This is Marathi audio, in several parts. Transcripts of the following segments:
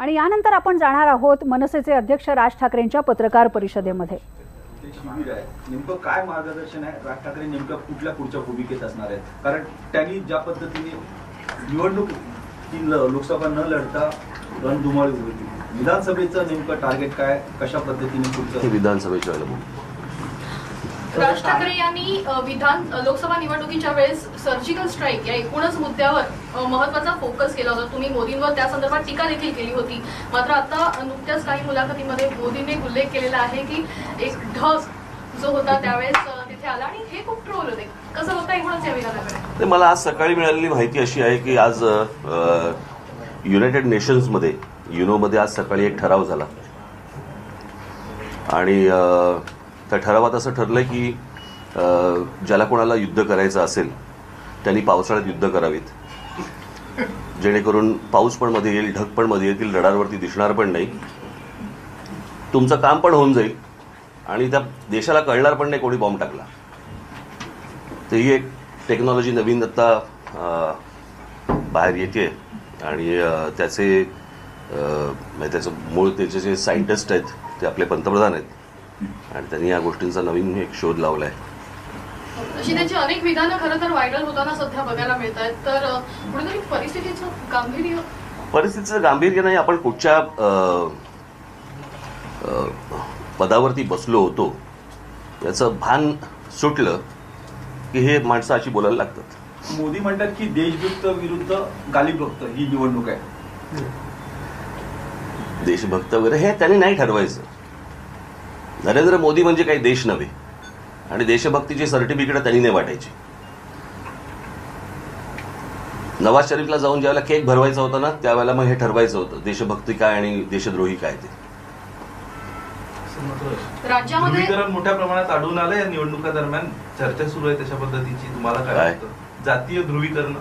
आणि यानंतर आपण जाणार आहोत मनसेचे अध्यक्ष राज ठाकरेंच्या पत्रकार परिषदेमध्ये. ते शिबिर आहे. नेमकं काय मार्गदर्शन आहे? राज ठाकरे नेमकं कुठल्या पुढच्या भूमिकेत असणार आहेत? कारण त्यांनी ज्या पद्धतीने निवडणूक लोकसभा न लढता रणधुमाळी उभी केली विधानसभेचं नेमकं टार्गेट काय? कशा पद्धतीने हे पुढचं विधानसभेच्या. राज ठाकरे यांनी विधान लोकसभा निवडणुकीच्या वेळेस सर्जिकल स्ट्राईक या एकूणच मुद्द्यावर महत्त्वाचा फोकस केला होता. तुम्ही मोदींवर त्या संदर्भात टीका देखील केली होती. मात्र आता नुकत्याच काही मुलाखतीमध्ये मोदींनी उल्लेख केलेला आहे की एक ढग जो होता त्यावेळेस तिथे आला आणि हे खूप ट्रोल होते. कसं होतं एकूणच या विधानाकडे? मला आज सकाळी मिळालेली माहिती अशी आहे की आज युनायटेड नेशन्समध्ये युनोमध्ये आज सकाळी एक ठराव झाला. आणि त्या ठरावात असं ठरलं की ज्याला कोणाला युद्ध करायचं असेल त्यांनी पावसाळ्यात युद्ध करावीत. जेणेकरून पाऊस पण मध्ये येईल ढग पण मध्ये येतील रडारवरती दिसणार पण नाही. तुमचं काम पण होऊन जाईल आणि त्या देशाला कळणार पण नाही कोणी बॉम्ब टाकला. तर ही एक टेक्नॉलॉजी नवीन आता बाहेर येते आणि त्याचे म्हणजे त्याचं मूळ त्याचे जे सायंटिस्ट आहेत ते आपले पंतप्रधान आहेत आणि त्यांनी या गोष्टींचा नवीन एक शोध लावला आहे अशी त्यांची अनेक विधानं खरं तर व्हायरल होताना सध्या बघायला मिळत आहेत तर कुठेतरी परिस्थितीचं गांभीर्य परिस्थितीचं गांभीर्य नाही आपण कुठच्या पदावरती बसलो होतो याचं भान सुटलं की हे माणसं अशी बोलायला लागतात. मोदी म्हणतात की देशभक्त विरुद्ध गालीभक्त ही निवडणूक आहे. देशभक्त वगैरे हे त्यांनी नाही ठरवायचं. नरेंद्र मोदी म्हणजे काही देश नव्हे. आणि देशभक्तीची सर्टिफिकेट त्यांनी नाही वाटायची. नवाज शरीफला जाऊन ज्यावेळेला केक भरवायचा होता ना त्यावेळेला मग हे ठरवायचं होतं. देशभक्ती काय आणि देशद्रोही काय ते. राज्यामध्ये ध्रुवीकरण मोठ्या प्रमाणात आढळून आलं या निवडणुका दरम्यान चर्चा सुरू आहे तशा पद्धतीची. तुम्हाला काय जातीय ध्रुवीकरण.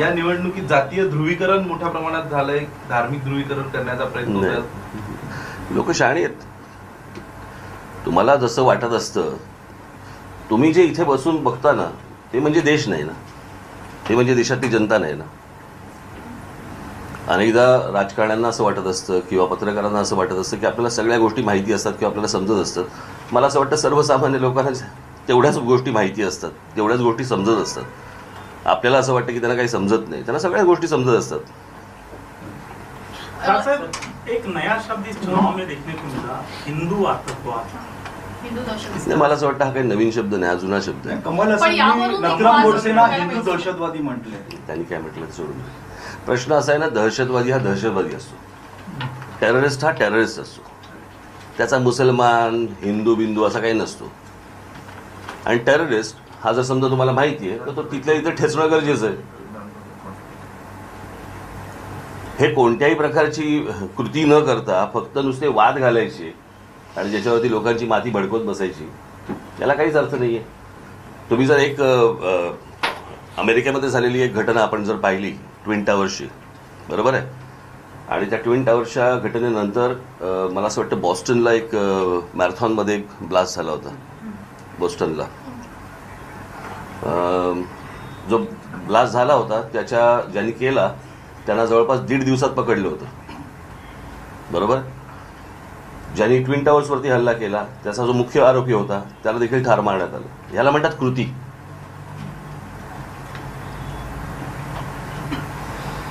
या निवडणुकीत जातीय ध्रुवीकरण मोठ्या प्रमाणात झालंय. धार्मिक ध्रुवीकरण करण्याचा प्रयत्न नाही. लोक आहेत. तुम्हाला जसं वाटत असतं तुम्ही जे इथे बसून बघता ना ते म्हणजे देश नाही ना. ते म्हणजे देशातली जनता नाही ना. अनेकदा राजकारण्यांना असं वाटत असतं किंवा पत्रकारांना असं वाटत असतं की आपल्याला सगळ्या गोष्टी माहिती असतात किंवा आपल्याला समजत असतं. मला असं वाटतं सर्वसामान्य लोकांना तेवढ्याच गोष्टी माहिती असतात तेवढ्याच गोष्टी समजत असतात. आपल्याला असं वाटतं की त्यांना काही समजत नाही त्यांना सगळ्या गोष्टी समजत असतात. एक नया शब्द इस चुनाव में देखने को मिला हिंदू आतंकवाद. हिंदू दहशत नाही, मला असं वाटतं हा काही नवीन शब्द नाही हा जुना शब्द आहे. कमल यावरून हिंदू. दहशतवादी म्हटले त्यांनी काय म्हटलं ते सोडून. प्रश्न असा आहे ना दहशतवादी हा दहशतवादी असतो. टेररिस्ट हा टेररिस्ट असतो. त्याचा मुसलमान हिंदू बिंदू असा काही नसतो. आणि टेररिस्ट हा जर समजा तुम्हाला माहिती आहे तर तो तिथल्या इथे ठेचणं गरजेचं आहे. हे कोणत्याही प्रकारची कृती न करता फक्त नुसते वाद घालायचे आणि ज्याच्यावरती लोकांची माती भडकवत बसायची. याला काहीच अर्थ नाहीये. तुम्ही जर एक अमेरिकेमध्ये झालेली एक घटना आपण जर पाहिली ट्विन टावरची बरोबर आहे? आणि त्या ट्विन टावरच्या घटनेनंतर मला असं वाटतं बॉस्टनला एक मॅरेथॉनमध्ये एक ब्लास्ट झाला होता. बोस्टनला. जो ब्लास्ट झाला होता त्याच्या ज्यांनी केला त्यांना जवळपास दीड दिवसात पकडलं होतं. बरोबर? ज्यांनी ट्विन टावर्सवरती हल्ला केला त्याचा जो मुख्य आरोपी होता त्याला देखील ठार मारण्यात आलं. याला म्हणतात कृती.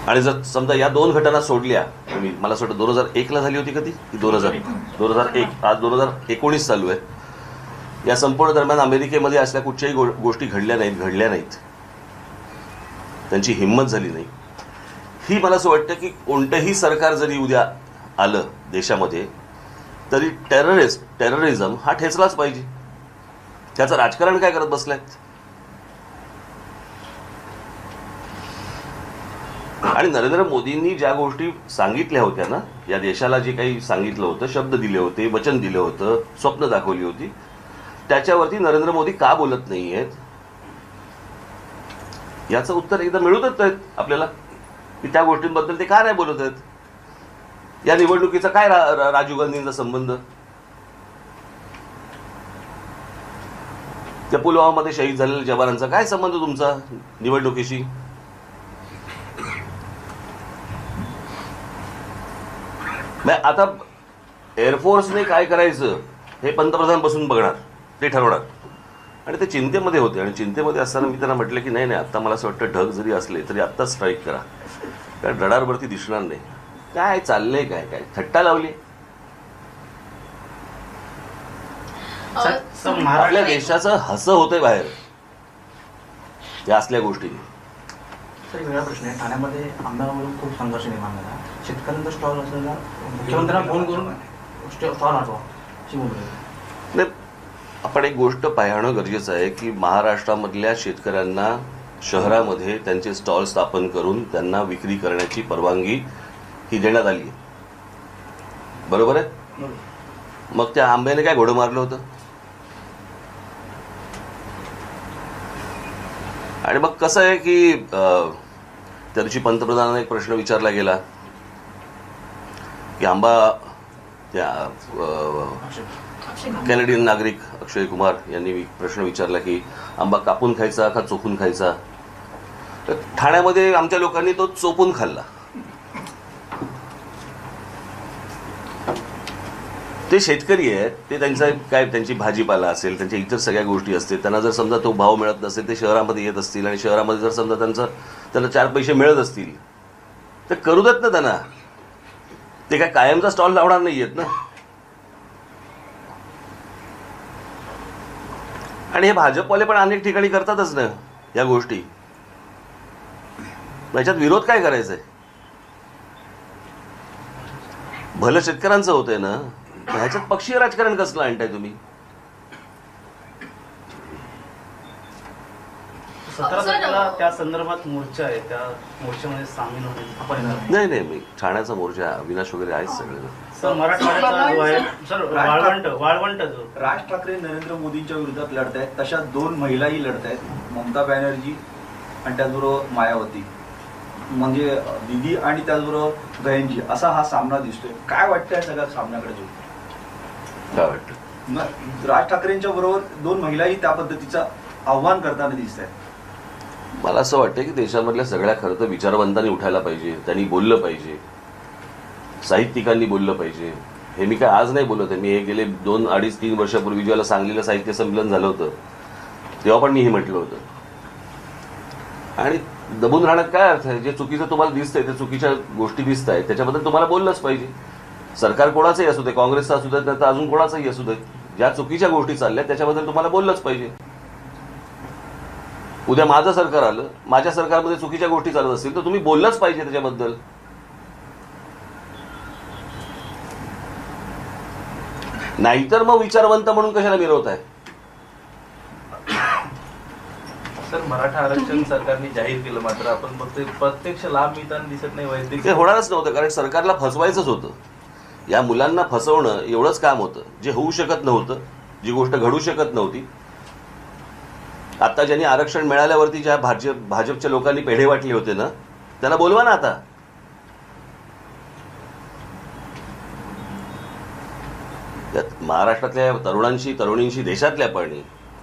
आणि जर समजा या दोन घटना सोडल्या तुम्ही मला असं वाटतं दोन हजार एकला झाली होती कधी की दोन हजार दोन हजार एक. आज दोन हजार एकोणीस चालू आहे. या संपूर्ण दरम्यान अमेरिकेमध्ये असल्या कुठच्याही गो- गोष्टी घडल्या नाहीत घडल्या नाहीत. त्यांची हिंमत झाली नाही. ही मला असं वाटतं की कोणतंही सरकार जरी उद्या आलं देशामध्ये तरी टेररिस्ट टेररिझम हा ठेचलाच पाहिजे. त्याचं राजकारण काय करत बसलेत आणि नरेंद्र मोदींनी ज्या गोष्टी सांगितल्या होत्या ना या देशाला जे काही सांगितलं होतं शब्द दिले होते वचन दिलं होतं स्वप्न दाखवली होती त्याच्यावरती नरेंद्र मोदी का बोलत नाही आहेत याचं उत्तर एकदा मिळूनच आहेत आपल्याला. की त्या गोष्टींबद्दल ते का नाही बोलत आहेत? या निवडणुकीचा काय रा- रा- राजीव गांधींचा संबंध? त्या पुलवामामध्ये शहीद झालेल्या जवानांचा काय संबंध तुमचा निवडणुकीशी? नाही आता एअरफोर्सने काय करायचं हे पंतप्रधान बसून बघणार ते ठरवणार. आणि ते चिंतेमध्ये होते आणि चिंतेमध्ये असताना मी त्यांना म्हटलं की नाही नाही आता मला असं वाटतं ढग जरी असले तरी आत्ताच स्ट्राईक करा. कारण रडारवरती दिसणार नाही. काय चाललंय काय काय? थट्टा लावली? सर- सर, आपल्या देशाचं हसं होतंय बाहेर. या असल्या गोष्टीने तर एक वेगळा प्रश्न आहे. ठाण्यामध्ये आमदारावरून खूप संघर्ष निर्माण झाला. शेतकऱ्यांचा स्टॉल असलेला मुख्यमंत्र्यांना फोन करून स्टॉल हटवा अशी बोलली नाही आपण एक गोष्ट पाहणं गरजेचं आहे की महाराष्ट्रामधल्या शेतकऱ्यांना शहरामध्ये त्यांचे स्टॉल स्थापन करून त्यांना विक्री करण्याची परवानगी ही देण्यात आली आहे. बरोबर आहे? मग त्या आंब्याने काय घोडं मारलं होतं? आणि मग कसं आहे की त्या दिवशी पंतप्रधानांना एक प्रश्न विचारला गेला की आंबा त्या कॅनेडियन नागरिक अक्षय कुमार यांनी प्रश्न विचारला की आंबा कापून खायचा का चोपून खायचा? तर ठाण्यामध्ये आमच्या लोकांनी तो चोपून खाल्ला. ते शेतकरी आहेत ते त्यांचा काय त्यांची भाजीपाला असेल त्यांच्या इतर सगळ्या गोष्टी असतील त्यांना जर समजा तो भाव मिळत नसेल ते शहरामध्ये येत असतील आणि शहरामध्ये जर समजा त्यांचं त्यांना चार पैसे मिळत असतील तर करू देत ना त्यांना. ते काय कायमचा स्टॉल लावणार नाही आहेत ना. आणि हे भाजपवाले पण अनेक ठिकाणी करतातच ना या गोष्टी. याच्यात विरोध काय करायचा आहे भलं शेतकऱ्यांचं होतंय ना. ह्याच्यात पक्षीय राजकारण कसलं आणताय तुम्ही? सतरा तारखेला त्या संदर्भात मोर्चा आहे त्या मोर्चामध्ये सामील नाही. नाही मी ठाण्याचा मोर्चा अविनाश वगैरे आहेच सगळे. सर मराठवाड्याचा जो आहे सर वाळवंट वाळवंट जो. राज ठाकरे नरेंद्र मोदींच्या विरोधात लढत आहेत. तशा दोन महिलाही लढत आहेत. ममता बॅनर्जी आणि त्याचबरोबर मायावती. म्हणजे दिदी आणि त्याचबरोबर बहनजी असा हा सामना दिसतोय. काय वाटतंय सगळ्या सामन्याकडे जो काय वाटतं. राज ठाकरेंच्या बरोबर दोन महिलाही त्या पद्धतीचं आव्हान करताना दिसत आहेत. मला असं वाटतं की देशामधल्या सगळ्या खरं तर विचारवंतांनी उठायला पाहिजे त्यांनी बोललं पाहिजे साहित्यिकांनी बोललं पाहिजे. हे मी काय आज नाही बोलत आहे मी हे गेले दोन अडीच तीन वर्षापूर्वी ज्याला सांगलीला साहित्य संमेलन झालं होतं तेव्हा पण मी हे म्हटलं होतं. आणि दबून राहण्यात काय अर्थ आहे? जे चुकीचं तुम्हाला दिसतंय ते चुकीच्या गोष्टी दिसत आहेत त्याच्याबद्दल तुम्हाला बोललंच पाहिजे. सरकार कोणाचंही असू दे काँग्रेसचं असू दे तर अजून कोणाचंही असू दे ज्या चुकीच्या गोष्टी चालल्या त्याच्याबद्दल तुम्हाला बोललंच पाहिजे. उद्या माझं सरकार आलं माझ्या सरकारमध्ये चुकीच्या गोष्टी चालत असतील तर तुम्ही बोललंच पाहिजे त्याच्याबद्दल. नाहीतर मग विचारवंत म्हणून कशाला मिरवत आहे सर मराठा आरक्षण सरकारने जाहीर केलं मात्र आपण बघतोय प्रत्यक्ष लाभ मिळताना दिसत नाही वैद्यकीय ते होणारच नव्हतं कारण सरकारला फसवायचंच होतं. या मुलांना फसवणं एवढंच काम होतं जे होऊ शकत नव्हतं जी गोष्ट घडू शकत नव्हती. आता ज्यांनी आरक्षण मिळाल्यावरती ज्या भाजप भाजपच्या लोकांनी पेढे वाटले होते ना त्यांना बोलवा ना आता. त्यात महाराष्ट्रातल्या तरुणांशी तरुणींशी देशातल्या पण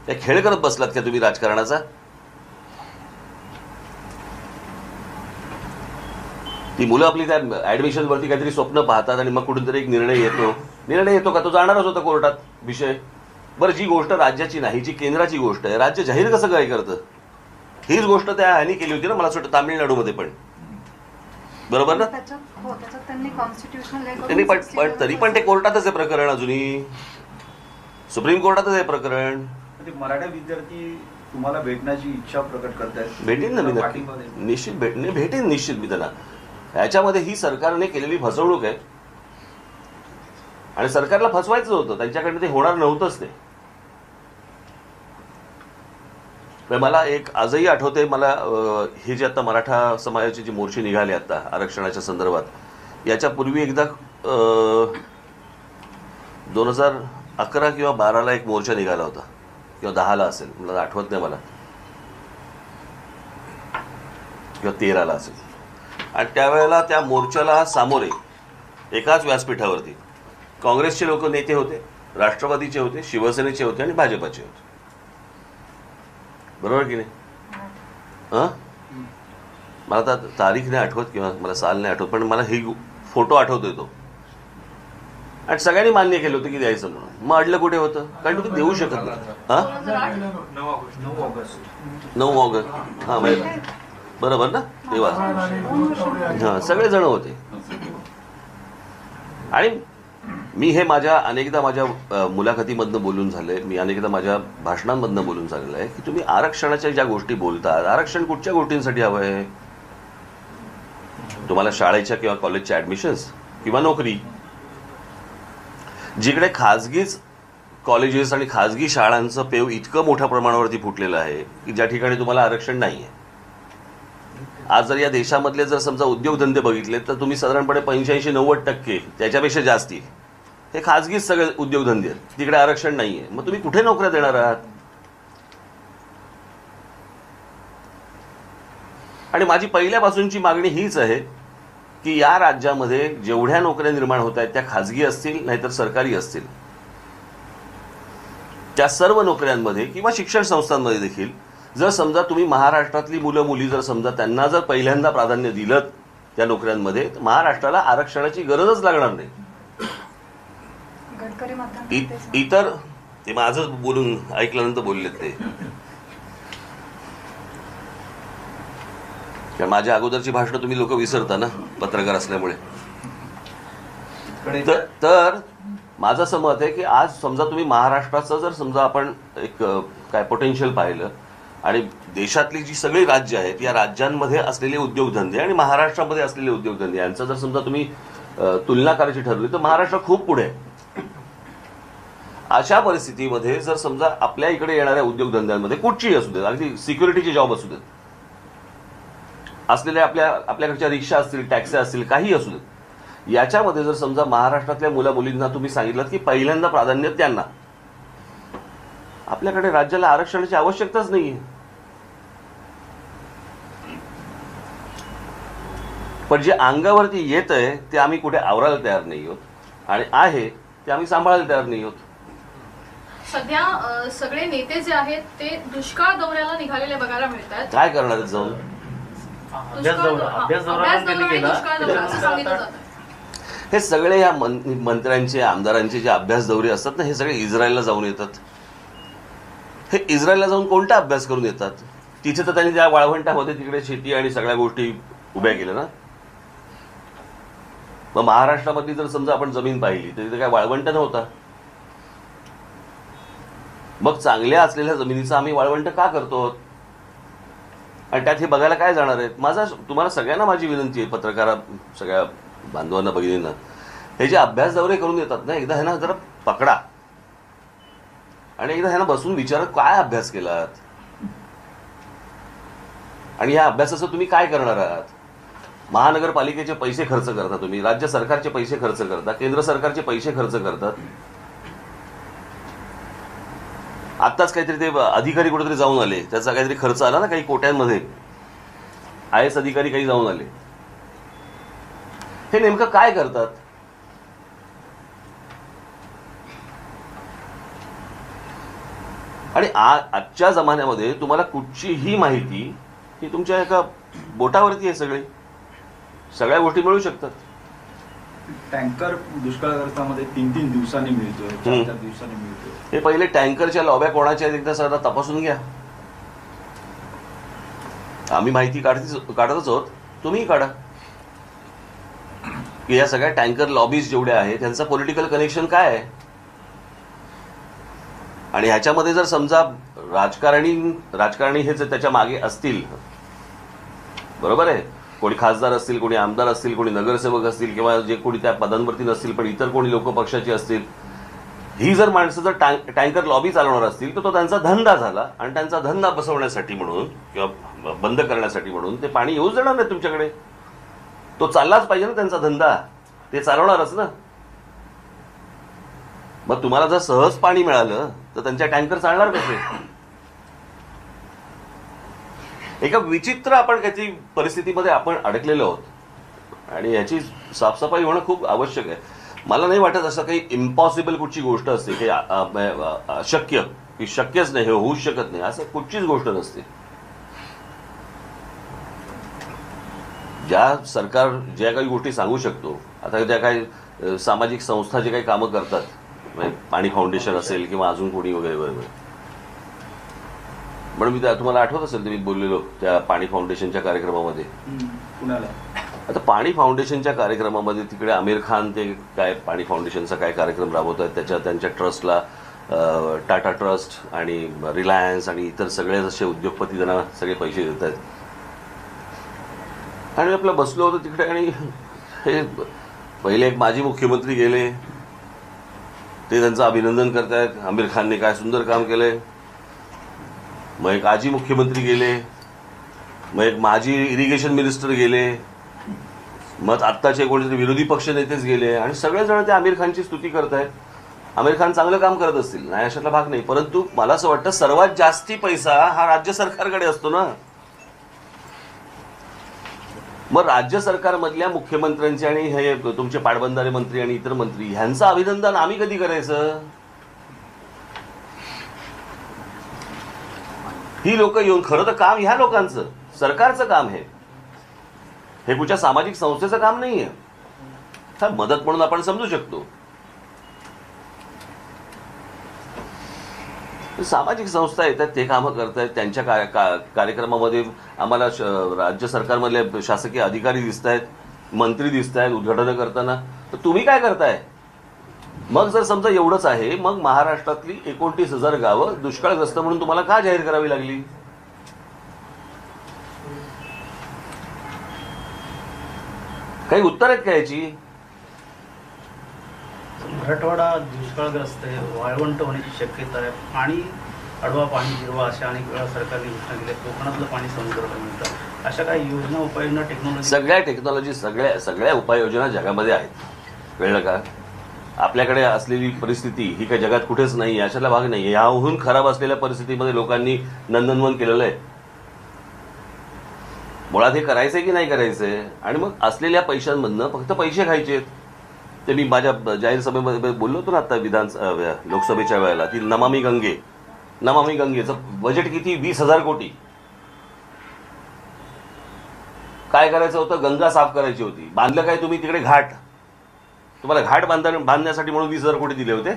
त्या खेळ करत बसलात का तुम्ही राजकारणाचा? ती मुलं आपली त्या ऍडमिशन वरती काहीतरी स्वप्न पाहतात आणि मग कुठून तरी एक निर्णय येतो. निर्णय येतो का? तो जाणारच होता कोर्टात विषय. बरं जी गोष्ट राज्याची नाही जी केंद्राची गोष्ट आहे राज्य जाहीर कसं काय करतं? हीच गोष्ट त्या ह्यानी केली होती ना मला असं वाटतं तामिळनाडूमध्ये पण. बरोबर ना? हो त्यांनी पण पण तरी पण ते कोर्टातच आहे प्रकरण अजूनही. सुप्रीम कोर्टातच आहे प्रकरण. ते मराठा विद्यार्थी तुम्हाला भेटण्याची इच्छा प्रकट करतायत. भेटेन ना मी. निश्चित भेट नाही भेटेन निश्चित मी त्यांना. ह्याच्यामध्ये ही सरकारने केलेली फसवणूक आहे. आणि सरकारला फसवायचं होतं. त्यांच्याकडनं ते होणार नव्हतंच ते. मला एक आजही आठवते मला ही हे जे आता मराठा समाजाचे जे मोर्चे निघाले आता आरक्षणाच्या संदर्भात याच्यापूर्वी एकदा दोन हजार अकरा किंवा बाराला एक मोर्चा निघाला होता. किंवा दहाला असेल. मला आठवत नाही मला. किंवा तेराला असेल. आणि त्यावेळेला त्या मोर्चाला सामोरे एकाच व्यासपीठावरती काँग्रेसचे लोक नेते होते राष्ट्रवादीचे होते शिवसेनेचे होते आणि भाजपाचे होते. बरोबर की नाही? हं? मला आता तारीख नाही आठवत किंवा मला साल नाही आठवत पण मला ही फोटो आठवतोय तो. आणि सगळ्यांनी मान्य केलं होतं की द्यायचं म्हणून. मग अडलं कुठे होतं? कारण तुम्ही देऊ शकत नाही. हा? नऊ ऑगस्ट. नऊ ऑगस्ट. हा म्हणजे बरोबर ना? तेव्हा हा सगळे जण होते. आणि मी हे माझ्या अनेकदा माझ्या मुलाखतीमधनं बोलून झालंय. मी अनेकदा माझ्या भाषणांमधनं बोलून झालेलं आहे की तुम्ही आरक्षणाच्या ज्या गोष्टी बोलतात आरक्षण कुठच्या गोष्टींसाठी हवं आहे? तुम्हाला शाळेच्या किंवा कॉलेजच्या ऍडमिशन्स किंवा नोकरी. जिकडे खाजगीच कॉलेजेस आणि खाजगी शाळांचं पेव इतकं मोठ्या प्रमाणावरती फुटलेलं आहे की ज्या ठिकाणी तुम्हाला आरक्षण नाही आहे आज जर या देशामधले जर समजा उद्योगधंदे बघितले तर तुम्ही साधारणपणे पंच्याऐंशी नव्वद टक्के त्याच्यापेक्षा जास्ती हे खाजगीच सगळे उद्योगधंदे आहेत. तिकडे आरक्षण नाही आहे मग तुम्ही कुठे नोकऱ्या देणार आहात? आणि माझी पहिल्यापासूनची मागणी हीच आहे की या राज्यामध्ये जेवढ्या नोकऱ्या निर्माण होत आहेत त्या खाजगी असतील नाहीतर सरकारी असतील. त्या सर्व नोकऱ्यांमध्ये किंवा शिक्षण संस्थांमध्ये देखील जर समजा तुम्ही महाराष्ट्रातली मुलं मुली जर समजा त्यांना जर पहिल्यांदा प्राधान्य दिलं त्या नोकऱ्यांमध्ये तर महाराष्ट्राला आरक्षणाची गरजच लागणार नाही. इतर ते माझं बोलून ऐकल्यानंतर बोललेत ते. माझ्या अगोदरची भाषणं तुम्ही लोक विसरता ना पत्रकार असल्यामुळे. तर तर माझं असं मत आहे की आज समजा तुम्ही महाराष्ट्राचं जर समजा आपण एक काय पोटेन्शियल पाहिलं आणि देशातली जी सगळी राज्य आहेत या राज्यांमध्ये असलेले उद्योगधंदे आणि महाराष्ट्रामध्ये असलेले उद्योगधंदे यांचं जर समजा तुम्ही तुलना करायची ठरवली तर महाराष्ट्र खूप पुढे आहे. अशा परिस्थितीमध्ये जर समजा आपल्या इकडे येणाऱ्या उद्योगधंद्यांमध्ये कुठचीही असू देत अगदी सिक्युरिटीचे जॉब असू देत असलेल्या आपल्या आपल्याकडच्या रिक्षा असतील टॅक्सी असतील काही असू देत याच्यामध्ये जर समजा महाराष्ट्रातल्या मुला मुलींना तुम्ही सांगितलं की पहिल्यांदा प्राधान्य त्यांना आपल्याकडे राज्याला आरक्षणाची आवश्यकताच नाही आहे पण जे अंगावरती येत आहे ते आम्ही कुठे आवरायला तयार नाही आहोत. आणि आहे ते आम्ही सांभाळायला तयार नाही आहोत. सध्या सगळे नेते जे आहेत ते दुष्काळ दौऱ्याला निघालेले बघायला मिळतात. काय करणार जाऊन? हे सगळे या मंत्र्यांचे आमदारांचे जे अभ्यास दौरे असतात ना हे सगळे इस्रायलला जाऊन येतात. हे इस्रायलला जाऊन कोणता अभ्यास करून येतात? तिथे तर त्यांनी त्या वाळवंटामध्ये तिकडे शेती आणि सगळ्या गोष्टी उभ्या केल्या ना? मग महाराष्ट्रामधली जर समजा आपण जमीन पाहिली तर तिथे काय वाळवंट नव्हता? मग चांगल्या असलेल्या जमिनीचा आम्ही वाळवंट का करतो? आणि त्यात हे बघायला काय जाणार आहेत? माझा तुम्हाला सगळ्यांना माझी विनंती आहे पत्रकार सगळ्या बांधवांना भगिनींना. हे जे अभ्यास दौरे करून येतात ना एकदा ह्यांना जरा पकडा. आणि एकदा ह्यांना बसून विचारत काय अभ्यास केलात? आणि या अभ्यासाचं तुम्ही काय करणार आहात? महानगरपालिकेचे पैसे खर्च करता तुम्ही राज्य सरकारचे पैसे खर्च करता केंद्र सरकारचे पैसे खर्च करतात. आत्ताच काहीतरी ते अधिकारी कुठेतरी जाऊन आले त्याचा काहीतरी खर्च आला ना काही कोट्यांमध्ये. आय एस अधिकारी काही जाऊन आले. हे नेमकं काय करतात? आणि आजच्या जमान्यामध्ये तुम्हाला कुठचीही माहिती ही तुमच्या एका बोटावरती आहे सगळी. सगळ्या गोष्टी मिळू शकतात. टँकर दुष्काळग्रस्तामध्ये तीन तीन दिवसांनी मिळतोय दिवसांनी मिळतोय. हे पहिले टँकरच्या लॉब्या कोणाच्या आहेत एकदा सगळं तपासून घ्या. आम्ही माहिती काढतीच काढतच आहोत. तुम्ही काढा. की या सगळ्या टँकर लॉबीज जेवढ्या आहेत त्यांचं पॉलिटिकल कनेक्शन काय आहे? आणि ह्याच्यामध्ये जर समजा राजकारणी राजकारणी हे जर त्याच्यामागे असतील बरोबर आहे? कोणी खासदार असतील कोणी आमदार असतील कोणी नगरसेवक असतील किंवा जे कोणी त्या पदांवरती नसतील पण इतर कोणी लोक पक्षाची असतील ही जर माणसं जर टँक- टँकर लॉबी चालवणार असतील तर तो त्यांचा धंदा झाला. आणि त्यांचा धंदा बसवण्यासाठी म्हणून किंवा बंद करण्यासाठी म्हणून ते पाणी येऊच देणार नाही तुमच्याकडे. तो चाललाच पाहिजे ना त्यांचा धंदा. ते चालवणारच ना. मग तुम्हाला जर सहज पाणी मिळालं तर त्यांच्या टँकर चालणार कसे? एका विचित्र आपण काहीतरी परिस्थितीमध्ये आपण अडकलेलो आहोत. आणि याची साफसफाई होणं खूप आवश्यक आहे. मला नाही वाटत असं काही इम्पॉसिबल कुठची गोष्ट असते की अशक्य की शक्यच नाही हे होऊच शकत नाही असं कुठचीच गोष्ट नसते. ज्या सरकार ज्या काही गोष्टी सांगू शकतो आता ज्या काही सामाजिक संस्था जे काही कामं करतात म्हणजे पाणी फाउंडेशन असेल किंवा अजून कोणी वगैरे वगैरे म्हणून मी तुम्हाला आठवत असेल ते मी बोललेलो त्या पाणी फाउंडेशनच्या कार्यक्रमामध्ये. पुण्याला आता पाणी फाउंडेशनच्या कार्यक्रमामध्ये तिकडे आमिर खान ते काय पाणी फाउंडेशनचा काय कार्यक्रम राबवत आहेत त्याच्या त्यांच्या ट्रस्टला टाटा ट्रस्ट आणि रिलायन्स आणि इतर सगळे जसे उद्योगपती त्यांना सगळे पैसे देत आहेत आणि आपलं बसलो होतो तिकडे आणि हे पहिले एक माजी मुख्यमंत्री गेले. ते त्यांचं अभिनंदन करतायत. आमिर खानने काय सुंदर काम केलंय. मग एक आजी मुख्यमंत्री गेले मग एक माजी इरिगेशन मिनिस्टर गेले मग आत्ताचे कोणीतरी विरोधी पक्ष नेतेच गेले आणि सगळेजण ते आमिर खानची स्तुती करतायत. आमिर खान चांगलं काम करत असतील नाही अशातला भाग नाही. परंतु मला असं वाटतं सर्वात जास्ती पैसा हा राज्य सरकारकडे असतो ना. मग राज्य सरकारमधल्या मुख्यमंत्र्यांचे आणि हे तुमचे पाटबंधारे मंत्री आणि इतर मंत्री ह्यांचं अभिनंदन आम्ही कधी करायचं? ही लोक येऊन खरं तर काम ह्या लोकांचं सरकारचं काम हे. हे कुठच्या सामाजिक संस्थेचं काम नाहीये. हा मदत म्हणून आपण समजू शकतो. सामाजिक संस्था येतात ते कामं करतायत त्यांच्या का- का- कार्यक्रमामध्ये आम्हाला श- राज्य सरकारमधले शासकीय अधिकारी दिसत आहेत मंत्री दिसत आहेत उद्घाटनं करताना. तर तुम्ही काय करताय? मग जर समजा एवढंच आहे मग महाराष्ट्रातली एकोणतीस हजार गावं दुष्काळग्रस्त म्हणून तुम्हाला का जाहीर करावी लागली? काही उत्तर आहेत का याची? मराठवाडा दुष्काळग्रस्त आहे वाळवंट होण्याची शक्यता आहे पाणी अडवा पाणी जिरवा अशा अनेक वेळा सरकारने घोषणा केल्या कोकणातलं पाणी समुद्राला मिळतं. अशा काही योजना उपाययोजना टेक्नॉलॉजी सगळ्या टेक्नॉलॉजी सगळ्या सगळ्या उपाययोजना जगामध्ये आहेत. कळलं का? आपल्याकडे असलेली परिस्थिती ही काही जगात कुठेच नाही अशाला भाग नाही. याहून खराब असलेल्या परिस्थितीमध्ये लोकांनी नंदनवन केलेलं आहे. मुळात हे करायचंय की नाही करायचंय? आणि मग असलेल्या पैशांमधनं फक्त पैसे खायचेत ते मी माझ्या जाहीर सभेमध्ये बोललो होतो ना आता विधान लोकसभेच्या वेळेला ती नमामी गंगे. नमामी गंगेचं बजेट किती? वीस हजार कोटी. काय करायचं होतं? गंगा साफ करायची होती. बांधलं काय तुम्ही? तिकडे घाट. तुम्हाला घाट बांध बांधण्यासाठी म्हणून वीस हजार कोटी दिले होते.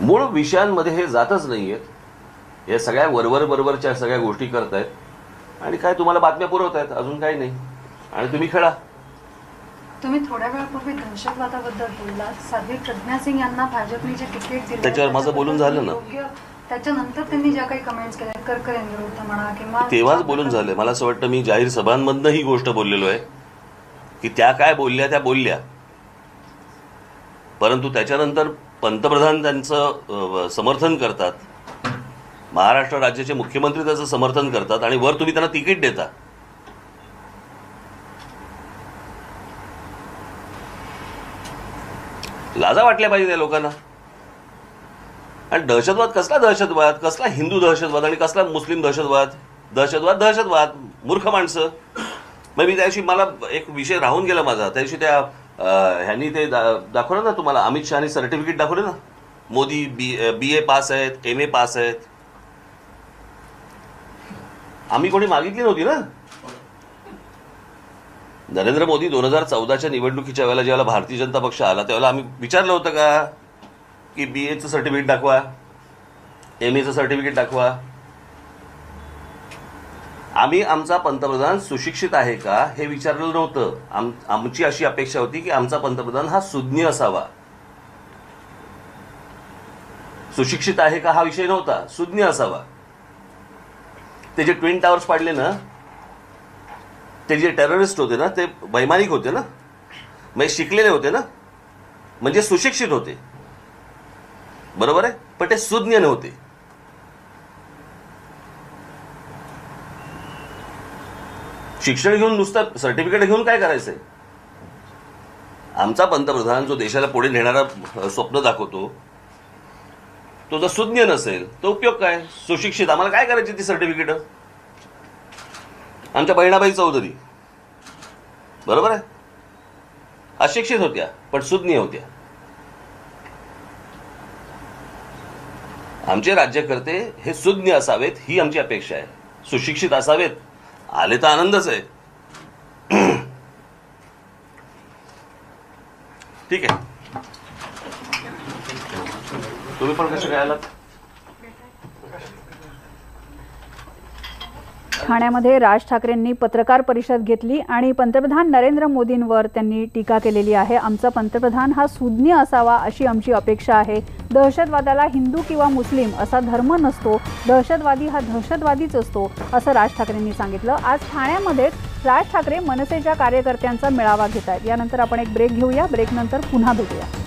मूळ विषयांमध्ये हे जातच नाहीयेत हे सगळ्या वरवर बरोबरच्या सगळ्या गोष्टी करतायत. आणि काय तुम्हाला बातम्या पुरवतायत? अजून काही नाही. आणि तुम्ही खेळा. तुम्ही थोड्या वेळापूर्वी दहशतवादाबद्दल बोललात. साध्वी प्रज्ञा सिंग यांना भाजपने जे तिकीट दिले त्याच्यावर माझं बोलून झालं ना. त्याच्यानंतर त्यांनी ज्या काही कमेंट्स केल्या करकर यांविरुद्ध म्हणा किंवा तेव्हाच बोलून झालं मला असं वाटतं मी जाहीर सभांमधनं ही गोष्ट बोललेलो आहे की त्या काय बोलल्या त्या बोलल्या. परंतु त्याच्यानंतर पंतप्रधान त्यांचं समर्थन करतात. महाराष्ट्र राज्याचे मुख्यमंत्री त्याचं समर्थन करतात आणि वर तुम्ही त्यांना तिकीट देता. लाजा वाटल्या पाहिजे त्या लोकांना. आणि दहशतवाद कसला दहशतवाद? कसला हिंदू दहशतवाद आणि कसला मुस्लिम दहशतवाद? दहशतवाद दहशतवाद. मूर्ख माणसं. मग मी त्याविषयी मला एक विषय राहून गेला माझा. त्याविषयी त्या ह्यांनी ते दा- दाखवलं ना तुम्हाला? अमित शहानी सर्टिफिकेट दाखवलं ना? Modi B B A pass आहेत एम ए पास आहेत. आम्ही कोणी मागितली नव्हती ना? नरेंद्र मोदी दोन हजार चौदाच्या निवडणुकीच्या वेळेला जेव्हा भारतीय जनता पक्ष आला त्यावेळेला आम्ही विचारलं होतं का? की बी एचं सर्टिफिकेट दाखवा एम एचं सर्टिफिकेट दाखवा. आम्ही आमचा पंतप्रधान सुशिक्षित आहे का हे विचारलेलं नव्हतं. आम आमची अशी अपेक्षा होती की आमचा पंतप्रधान हा सुज्ञ असावा. सुशिक्षित आहे का हा विषय नव्हता सुज्ञ असावा. ते जे ट्विन टावर्स पाडले ना ते जे टेररिस्ट होते ना ते वैमानिक होते ना म्हणजे शिकलेले होते ना म्हणजे सुशिक्षित होते. बरोबर आहे? पण ते सुज्ञ नव्हते. शिक्षण घेऊन नुसतं सर्टिफिकेट घेऊन काय करायचंय? आमचा पंतप्रधान जो देशाला पुढे नेणारा स्वप्न दाखवतो तो जर सुज्ञ नसेल तो उपयोग काय? सुशिक्षित आम्हाला काय करायची ती सर्टिफिकेट आमच्या बहिणाबाई चौधरी. बरोबर आहे? अशिक्षित होत्या पण सुज्ञ होत्या. आमचे राज्यकर्ते हे सुज्ञ असावेत ही आमची अपेक्षा आहे. सुशिक्षित असावेत आले तर आनंदच आहे. ठीक आहे. तुम्ही पण कसे काय आलात? ठाण्यामध्ये राज ठाकरेंनी पत्रकार परिषद घेतली आणि पंतप्रधान नरेंद्र मोदींवर त्यांनी टीका केलेली आहे. आमचा पंतप्रधान हा सुज्ञ असावा अशी आमची अपेक्षा आहे. दहशतवादाला हिंदू किंवा मुस्लिम असा धर्म नसतो. दहशतवादी हा दहशतवादीच असतो असं राज ठाकरेंनी सांगितलं. आज ठाण्यामध्येच राज ठाकरे मनसेच्या कार्यकर्त्यांचा मेळावा घेत आहेत यानंतर आपण एक ब्रेक घेऊया. ब्रेकनंतर पुन्हा भेटूया.